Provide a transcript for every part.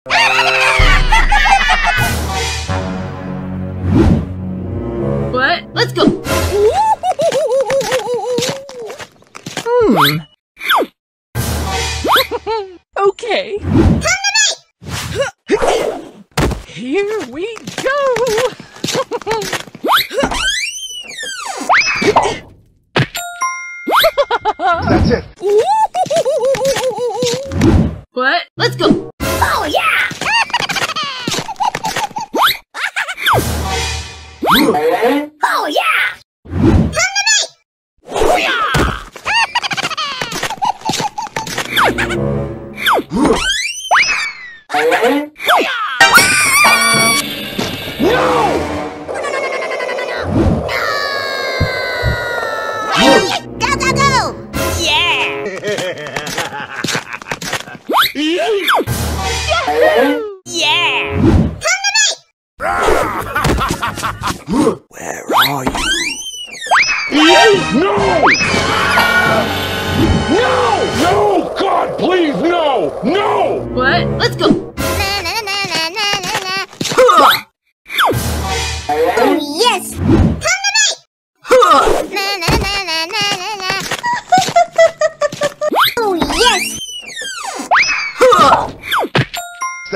What? Let's go. Hmm. okay. Here we go. That's it. What? Let's go.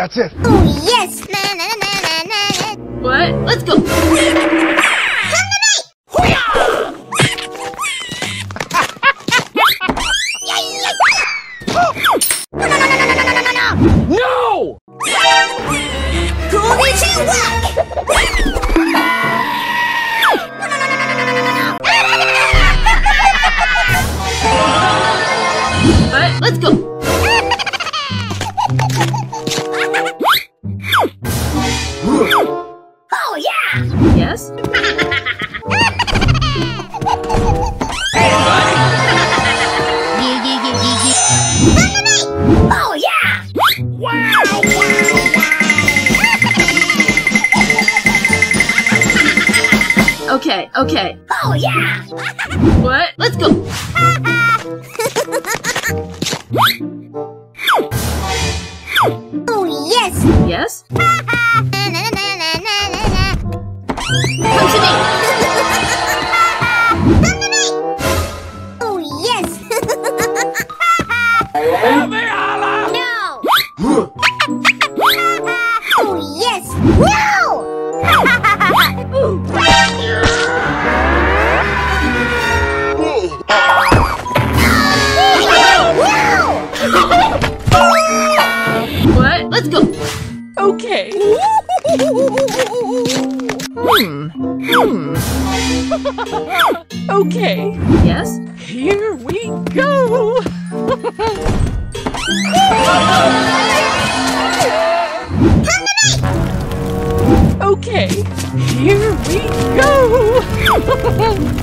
That's it. Oh yes! Na, na, na, na, na, na. What? Let's go. Okay, okay. Oh yeah! What? Let's go. Oh yes! Yes? Here we go. okay. Here we go.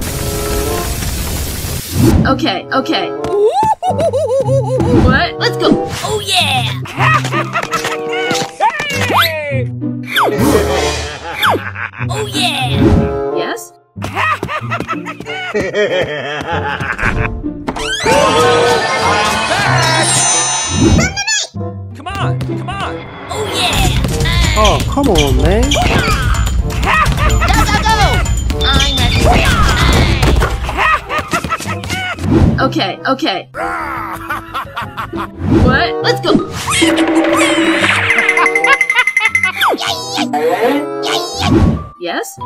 Okay, okay. What? Let's go. Oh yeah! Come on. Come on. Oh yeah! Oh, come on, man. Go go go! I'm ready. Okay, okay. What? Let's go. Yes?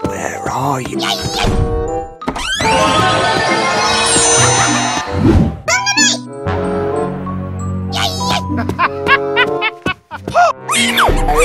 Where are you? What?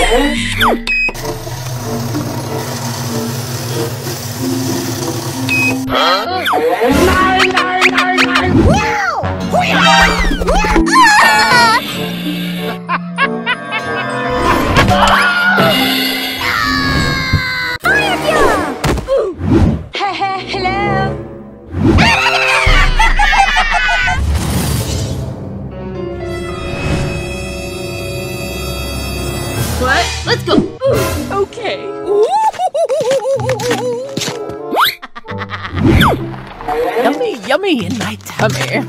tummy, in my tummy.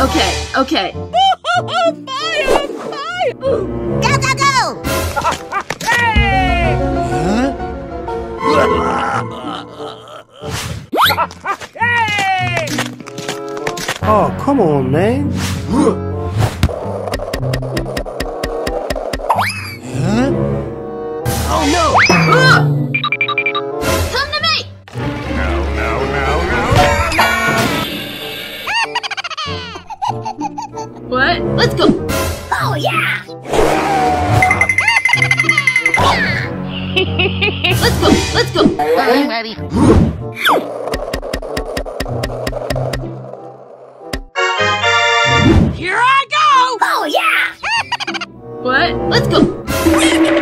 okay, okay. Oh, fire, fire. Go, go, go! hey! Oh, come on, man. What? Let's go! Oh, yeah! Let's go! Let's go! I'm ready. Here I go! Oh, yeah! What? Let's go!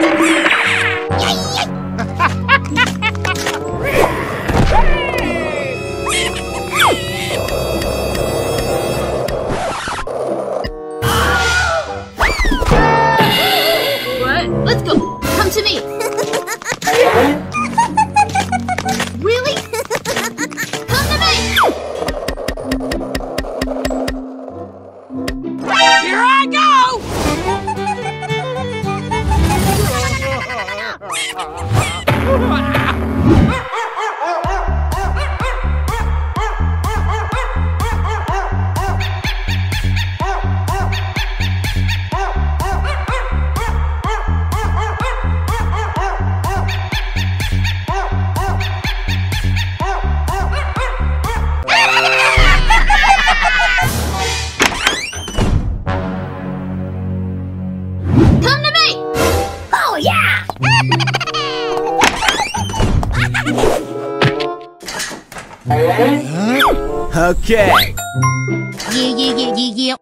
Okay. Yeah, yeah, yeah, yeah, yeah.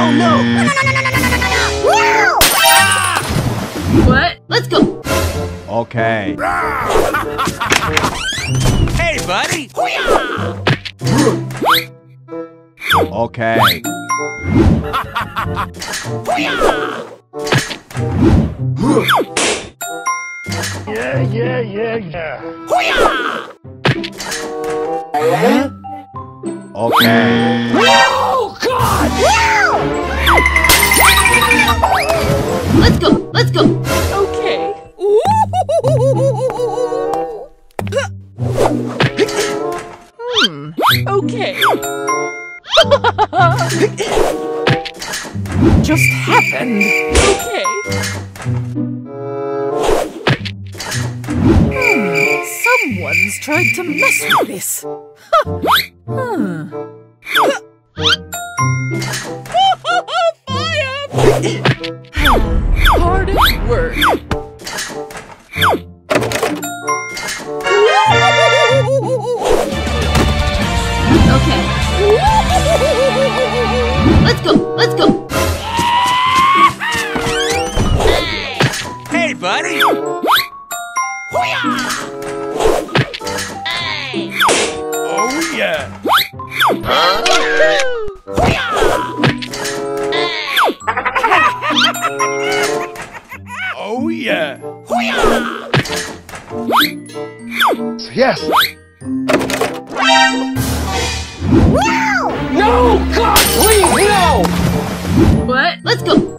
Oh no. What? Let's go! Okay. hey, buddy. Okay. Okay. Let's go! Let's go! Okay. Hmm. Okay. Just happened. Okay. Hmm. Someone's tried to mess with this. Huh. Work. Okay. Let's go! Let's go! Oh, yeah. Oh, yeah. Yes. No! God, please, no! What? Let's go!